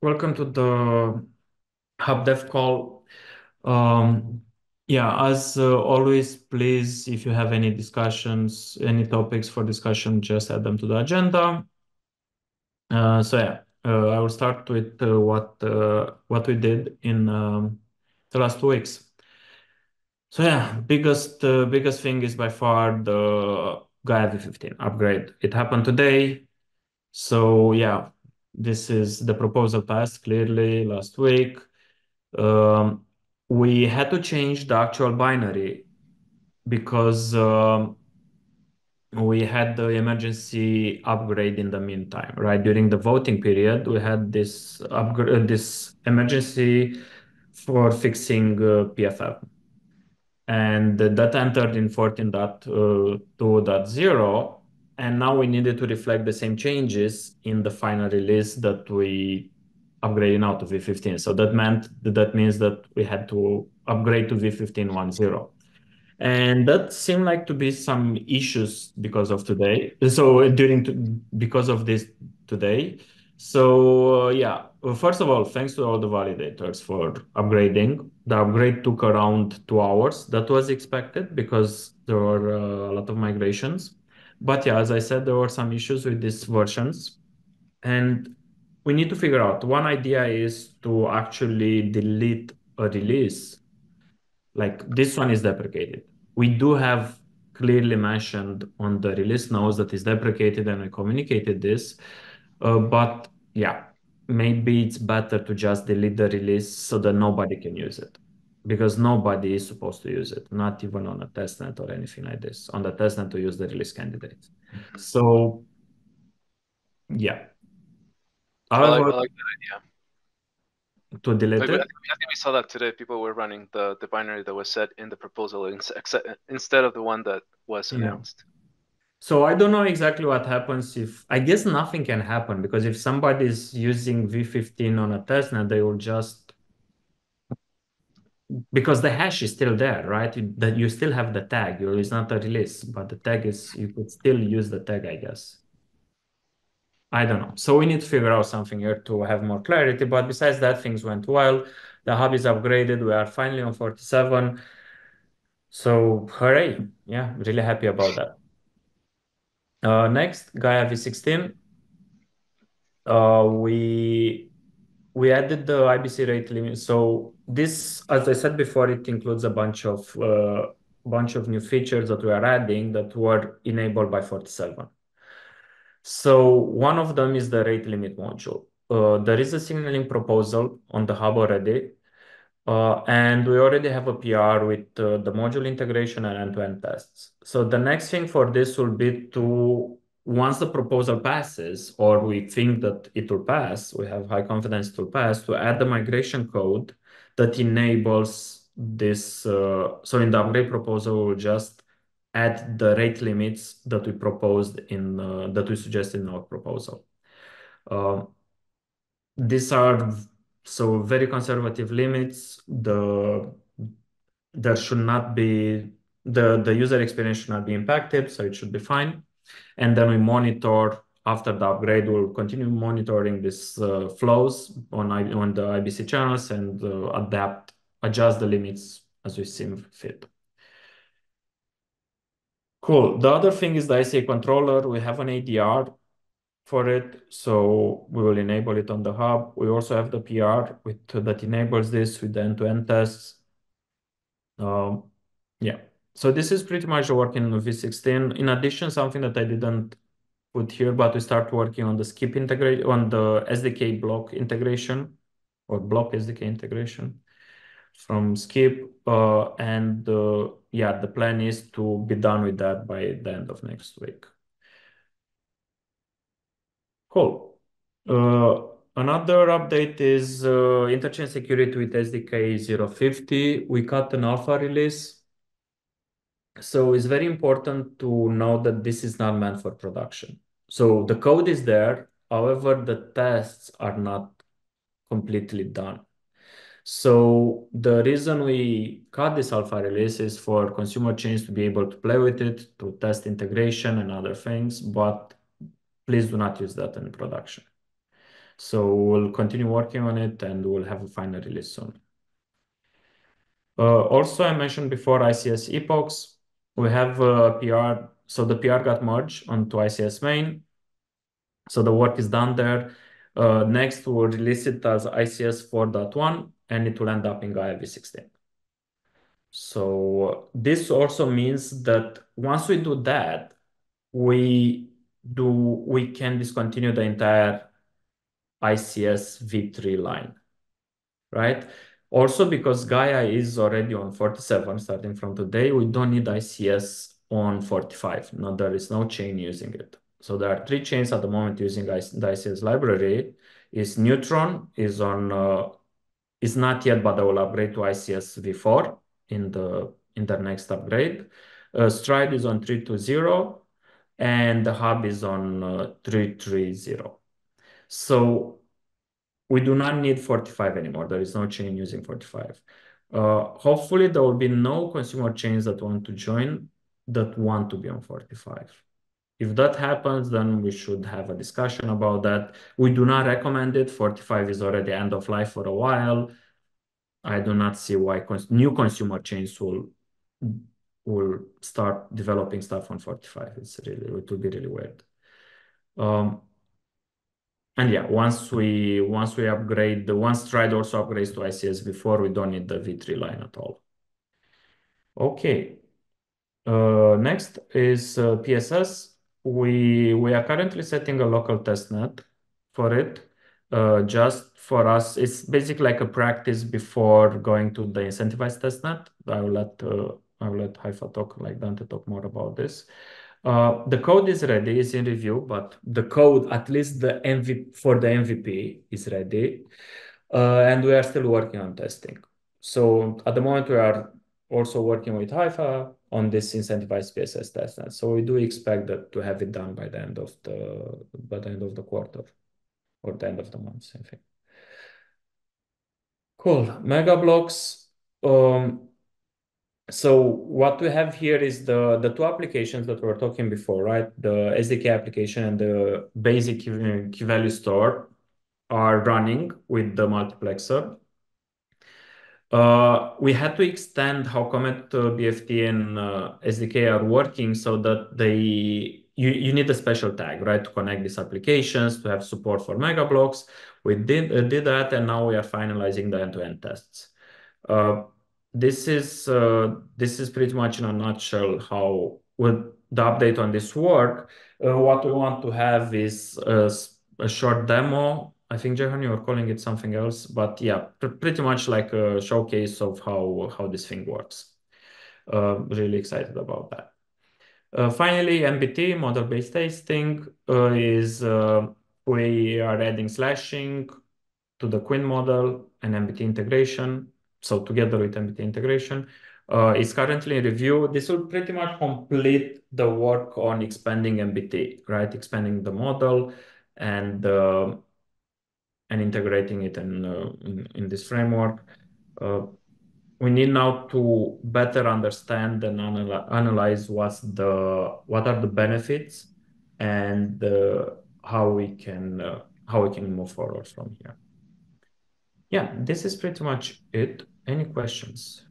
Welcome to the Hub Dev call. Um, yeah, as uh, always, please, if you have any discussions, any topics for discussion, just add them to the agenda. Uh, so yeah, uh, I will start with uh, what uh, what we did in um, the last two weeks. So yeah, biggest uh, biggest thing is by far the Gaia V15 upgrade. It happened today. So yeah, this is the proposal passed clearly last week. Um, we had to change the actual binary because um, we had the emergency upgrade in the meantime, right? During the voting period, we had this upgrade, this emergency for fixing uh, PFF. And that entered in 14.2.0. And now we needed to reflect the same changes in the final release that we upgraded now to V15. So that meant that means that we had to upgrade to V15 1.0. And that seemed like to be some issues because of today. So during to, because of this today. So uh, yeah, well, first of all, thanks to all the validators for upgrading. The upgrade took around two hours. That was expected because there were uh, a lot of migrations. But yeah, as I said, there were some issues with these versions. And we need to figure out, one idea is to actually delete a release. Like this one is deprecated. We do have clearly mentioned on the release notes that is deprecated and we communicated this. Uh, but yeah, maybe it's better to just delete the release so that nobody can use it because nobody is supposed to use it, not even on a testnet or anything like this. On the testnet to use the release candidate. Mm-hmm. So yeah. I like, I like that idea. to delete Like, I it, think I think we saw that today. People were running the, the binary that was set in the proposal except, instead of the one that was Yeah. announced. So I don't know exactly what happens if I guess nothing can happen because if somebody is using V15 on a testnet, they will just because the hash is still there, right? That you still have the tag. It's not a release, but the tag is you could still use the tag, I guess. I don't know. So we need to figure out something here to have more clarity. But besides that, things went well. The hub is upgraded. We are finally on 47. So hooray. Yeah, really happy about that. Uh, next, Gaia V16. Uh, we we added the IBC rate limit. So this, as I said before, it includes a bunch of uh, bunch of new features that we are adding that were enabled by 47. So one of them is the rate limit module. Uh, there is a signaling proposal on the hub already, uh, and we already have a PR with uh, the module integration and end-to-end tests. So the next thing for this will be to, once the proposal passes, or we think that it will pass, we have high confidence it will pass, to add the migration code that enables this. Uh, so in the upgrade proposal, we'll just add the rate limits that we proposed in uh, that we suggested in our proposal. Uh, these are so very conservative limits. The there should not be the the user experience should not be impacted, so it should be fine. And then we monitor after the upgrade. We'll continue monitoring these uh, flows on on the IBC channels and uh, adapt adjust the limits as we see fit. Cool. The other thing is the ICA controller. We have an ADR for it, so we will enable it on the hub. We also have the PR with that enables this with the end-to-end tests. Um, yeah. So this is pretty much working on V16. In addition, something that I didn't put here, but we start working on the skip integration, on the SDK block integration or block SDK integration from skip. Uh, and uh, yeah, the plan is to be done with that by the end of next week. Cool. Uh, another update is uh, interchain security with SDK 050. We cut an alpha release. So it's very important to know that this is not meant for production. So the code is there. However, the tests are not completely done. So the reason we cut this alpha release is for consumer chains to be able to play with it, to test integration and other things, but please do not use that in production. So we'll continue working on it and we'll have a final release soon. Uh, also, I mentioned before ICS epochs. We have a PR. So the PR got merged onto ICS main. So the work is done there. Uh, next, we'll release it as ICS 4.1 and it will end up in Gaia v16. So this also means that once we do that, we do we can discontinue the entire ICS v3 line, right? Also, because Gaia is already on 47 starting from today, we don't need ICS on 45. Now there is no chain using it. So there are three chains at the moment using ICS library. Is Neutron is on uh, is not yet, but I will upgrade to ICS v4 in the in the next upgrade. Uh, Stride is on 320 and the hub is on uh, 330. So we do not need 45 anymore. There is no chain using 45. Uh, hopefully there will be no consumer chains that want to join that want to be on 45. If that happens, then we should have a discussion about that. We do not recommend it. 45 is already end of life for a while. I do not see why cons new consumer chains will will start developing stuff on 45. It's really it will be really weird. Um, and yeah, once we once we upgrade the once Stride also upgrades to ICS v4, we don't need the V3 line at all. Okay. Uh, next is uh, PSS. We we are currently setting a local testnet for it. Uh, just for us, it's basically like a practice before going to the incentivized testnet. I will let I will let Hypha talk like Dante talk more about this. The code is ready, is in review, but the code, at least for the MVP is ready. And we are still working on testing. So at the moment we are also working with Hypha on this incentivized PSS testnet. So we do expect that to have it done by the end of the by the end of the quarter or the end of the month, I think. Cool. Mega blocks. Um, so what we have here is the, the two applications that we were talking before, right? The SDK application and the basic key value store are running with the multiplexer. Uh, we had to extend how Comet uh, BFT and uh, SDK are working so that they you, you need a special tag, right, to connect these applications, to have support for mega blocks. We did, uh, did that, and now we are finalizing the end-to-end -end tests. Uh, this is this is pretty much in a nutshell how would the update on this work. What we want to have is a, a short demo. I think Jehan, you are calling it something else, but yeah, pr pretty much like a showcase of how how this thing works. Uh, really excited about that. Uh, finally, MBT model-based testing uh, is uh, we are adding slashing to the Quint model and MBT integration so together with MBT integration, uh, is currently in review. This will pretty much complete the work on expanding MBT, right? Expanding the model and uh, and integrating it in, uh, in, in this framework. Uh, we need now to better understand and anal analyze what's the what are the benefits and uh, how we can how we can move forward from here. Yeah, this is pretty much it. Any questions?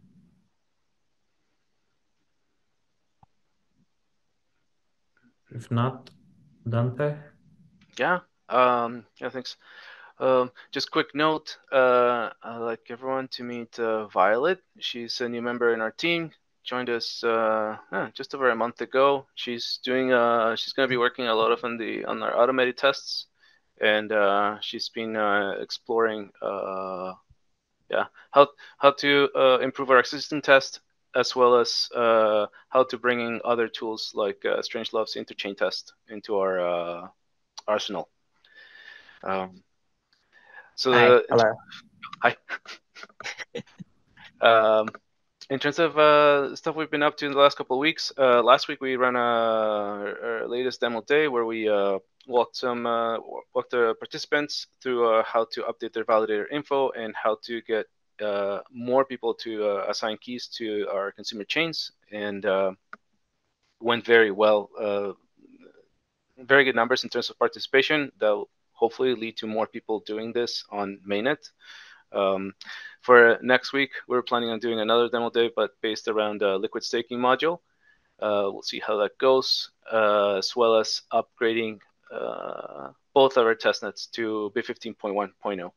If not, Dante? Yeah, um, yeah, thanks. Um, just quick note, uh, I'd like everyone to meet uh, Violet. She's a new member in our team. Joined us uh, just over a month ago. She's doing. Uh, she's going to be working a lot of on the on our automated tests, and uh, she's been uh, exploring yeah how how to improve our existing test as well as uh, how to bring in other tools like uh, Strangelove's interchain test into our uh, arsenal. Um, so hi, the, hello. Hi. um, in terms of uh, stuff we've been up to in the last couple of weeks, uh, last week we ran a, our latest demo day where we uh, walked some uh, walked the participants through uh, how to update their validator info and how to get uh, more people to uh, assign keys to our consumer chains, and uh, went very well. Uh, very good numbers in terms of participation. That hopefully lead to more people doing this on mainnet. Um, for next week, we're planning on doing another demo day, but based around a liquid staking module. Uh, we'll see how that goes, uh, as well as upgrading uh, both of our testnets to V15.1.0.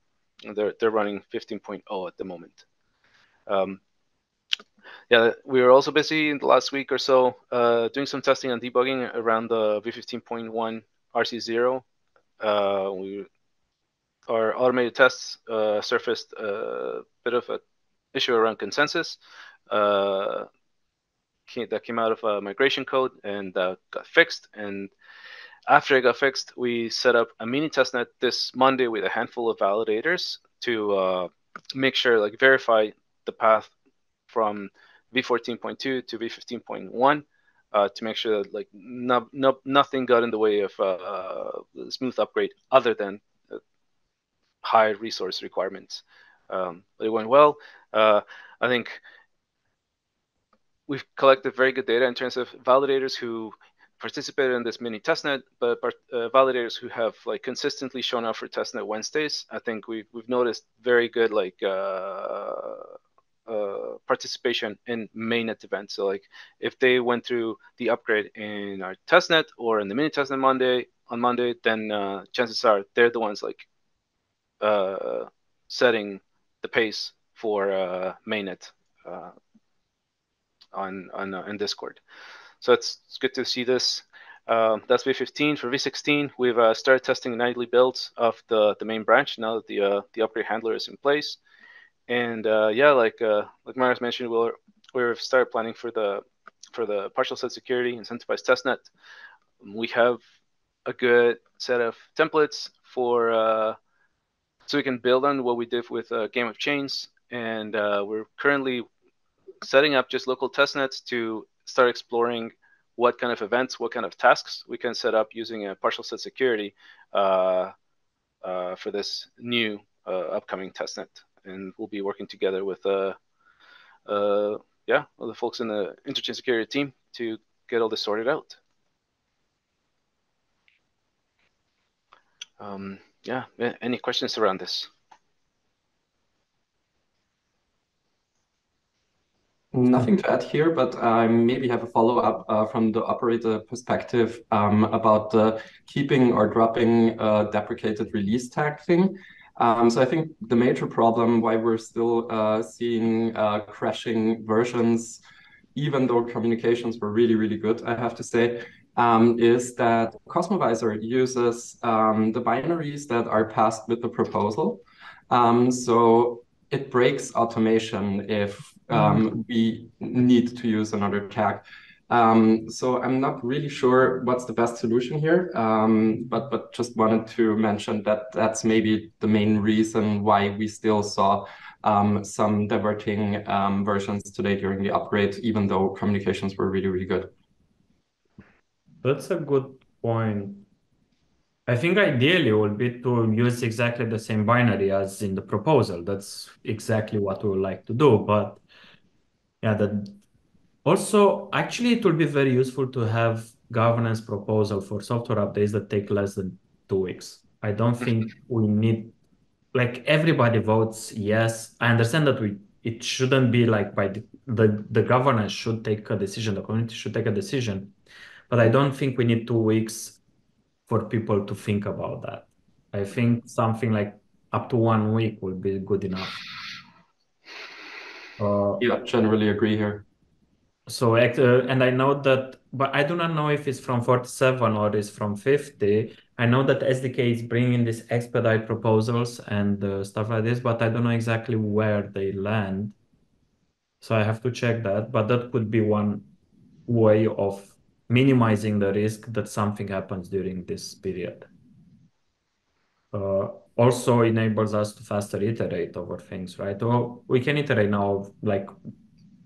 They're, they're running 15.0 at the moment. Um, yeah, we were also busy in the last week or so uh, doing some testing and debugging around the V15.1 RC0. Uh, we, our automated tests uh, surfaced a bit of an issue around consensus uh, that came out of a migration code and got fixed. And after it got fixed, we set up a mini testnet this Monday with a handful of validators to uh, make sure, like, verify the path from v14.2 to v15.1 uh, to make sure that like no, no, nothing got in the way of uh, the smooth upgrade other than high resource requirements. Um, but it went well. Uh, I think we've collected very good data in terms of validators who participated in this mini testnet, but uh, validators who have like consistently shown up for testnet Wednesdays. I think we've we've noticed very good like uh, uh, participation in mainnet events. So like if they went through the upgrade in our testnet or in the mini testnet Monday on Monday, then uh, chances are they're the ones like uh, setting the pace for uh, mainnet uh, on on in Discord. So it's, it's good to see this. Um, that's V15. For V16, we've uh, started testing nightly builds of the, the main branch now that the uh, the upgrade handler is in place. And uh, yeah, like uh, like Marius mentioned, we'll we've started planning for the for the partial set security incentivized testnet. We have a good set of templates for uh, so we can build on what we did with uh, Game of Chains, and uh, we're currently setting up just local testnets to start exploring what kind of events, what kind of tasks we can set up using a partial set security uh, uh, for this new uh, upcoming testnet and we'll be working together with uh, uh, yeah, all the folks in the interchain security team to get all this sorted out. Um, yeah, any questions around this? Nothing to add here, but I maybe have a follow-up uh, from the operator perspective um, about the keeping or dropping uh, deprecated release tag thing. Um, so I think the major problem why we're still uh, seeing uh, crashing versions, even though communications were really, really good, I have to say, um, is that Cosmovisor uses um, the binaries that are passed with the proposal. Um, so it breaks automation if mm. we need to use another tag. Um, so I'm not really sure what's the best solution here, um, but but just wanted to mention that that's maybe the main reason why we still saw um, some diverting um, versions today during the upgrade, even though communications were really really good. That's a good point. I think ideally would be to use exactly the same binary as in the proposal. That's exactly what we would like to do, but yeah, that also, actually, it will be very useful to have governance proposal for software updates that take less than two weeks. I don't mm-hmm. think we need like everybody votes yes. I understand that we it shouldn't be like by the, the the governance should take a decision, the community should take a decision, but I don't think we need two weeks for people to think about that. I think something like up to one week will be good enough. Uh, yeah, generally agree here. So, uh, and I know that, but I do not know if it's from 47 or it's from 50. I know that SDK is bringing these expedite proposals and uh, stuff like this, but I don't know exactly where they land. So I have to check that, but that could be one way of minimizing the risk that something happens during this period. Uh, also enables us to faster iterate over things, right? Or we can iterate now like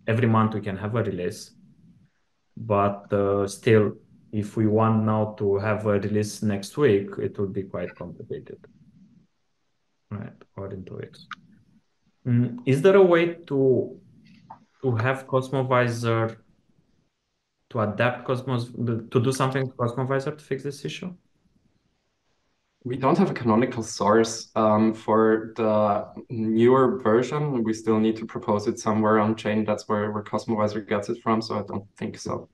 every month we can have a release. But uh, still if we want now to have a release next week it will be quite complicated. Right or in two weeks mm, is there a way to to have cosmovisor to adapt cosmos to do something to cosmovisor to fix this issue We don't have a canonical source um, for the newer version. We still need to propose it somewhere on chain. That's where, where Cosmovisor gets it from, so I don't think so.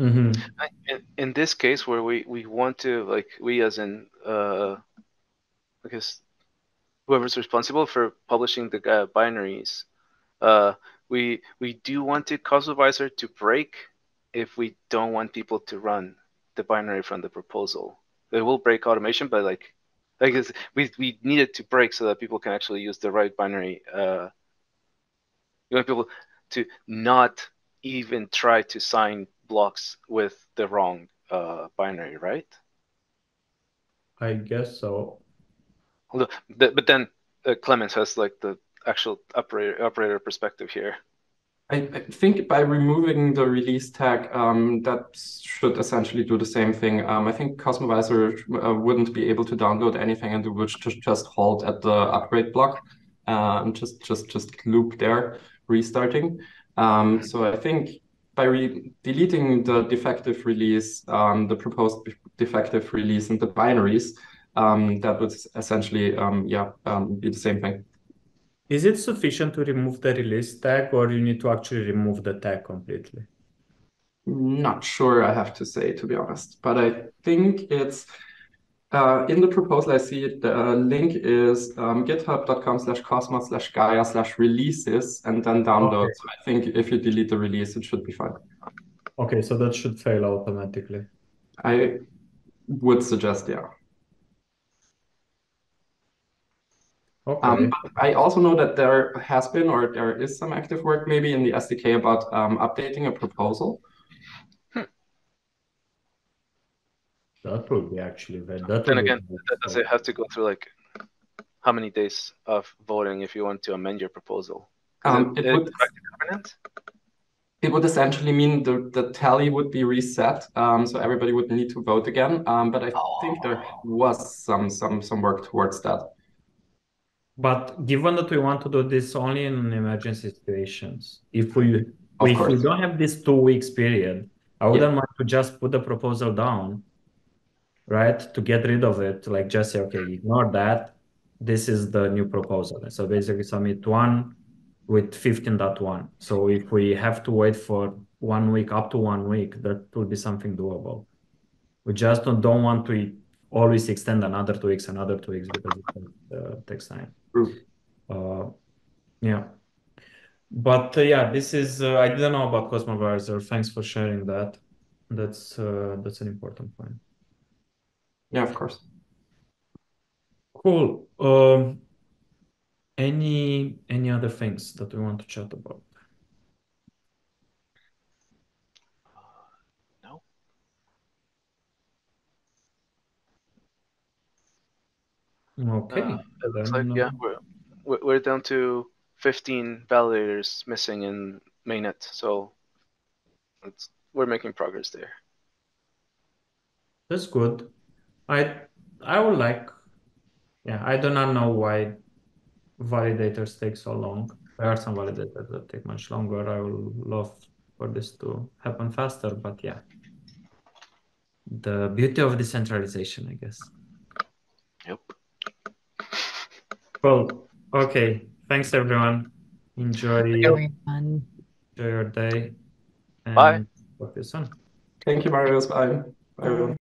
Mm-hmm. In, in this case, where we, we want to, like, we as in, uh, I guess, whoever's responsible for publishing the uh, binaries, uh, we we do want the Cosmovisor to break if we don't want people to run the binary from the proposal it will break automation, but like like we we need it to break so that people can actually use the right binary. Uh, you want people to not even try to sign blocks with the wrong uh, binary, right? I guess so. But then uh, Clemens has like the actual operator operator perspective here. I, I think by removing the release tag, um, that should essentially do the same thing. Um, I think Cosmovisor uh, wouldn't be able to download anything and it would just, just halt at the upgrade block uh, and just, just, just loop there, restarting. Um, so I think by deleting the defective release, um, the proposed defective release and the binaries, um, that would essentially um, yeah, be the same thing. Is it sufficient to remove the release tag or you need to actually remove the tag completely? Not sure, I have to say, to be honest. But I think it's uh, in the proposal, I see the link is um, github.com slash cosmos slash gaia slash releases and then download. Okay. So I think if you delete the release, it should be fine. Okay, so that should fail automatically. I would suggest, yeah. Okay. Um, I also know that there has been or there is some active work maybe in the SDK about um, updating a proposal. Hmm. That would be actually very. That and again, does it have to go through like how many days of voting if you want to amend your proposal? Um, it, it, would, it would essentially mean the, the tally would be reset, um, so everybody would need to vote again. Um, but I oh. think there was some some some work towards that. But given that we want to do this only in emergency situations, if we if we don't have this two weeks period, I wouldn't yeah. want to just put the proposal down, right? To get rid of it, like just say, okay, ignore that. This is the new proposal. So basically submit one with 15.1. So if we have to wait for one week, up to one week, that will be something doable. We just don't, don't want to always extend another two weeks, another two weeks because it uh, takes time. Uh, yeah. But uh, yeah, this is, uh, I didn't know about Cosmovisor. Thanks for sharing that. That's uh, that's an important point. Yeah, of course. Cool. Um, any any other things that we want to chat about? Okay. Uh, it looks like yeah, we're we're down to 15 validators missing in mainnet, so it's we're making progress there. That's good. I I would like, yeah, I do not know why validators take so long. There are some validators that take much longer. I would love for this to happen faster, but yeah. The beauty of decentralization, I guess. Well, okay. Thanks everyone. Enjoy, everyone. enjoy your day. And Bye. Talk to you soon. Thank you, Marius. Bye. Bye, everyone.